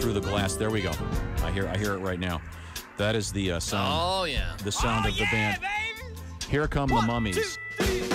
through the glass. There we go. I hear I hear it right now. That is the uh, sound. Oh yeah. The sound oh, of the yeah, band. Baby. Here come One, the mummies. Two, three,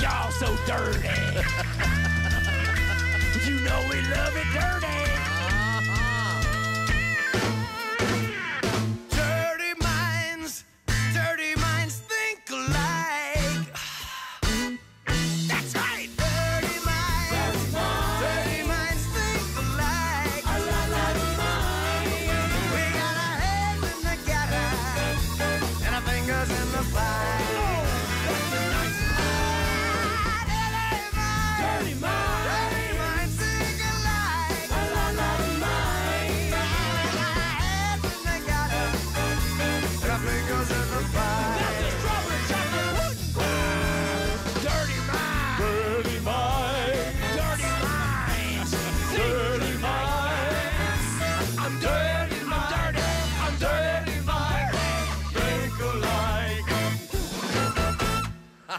Y'all so dirty. you know we love it dirty.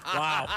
wow.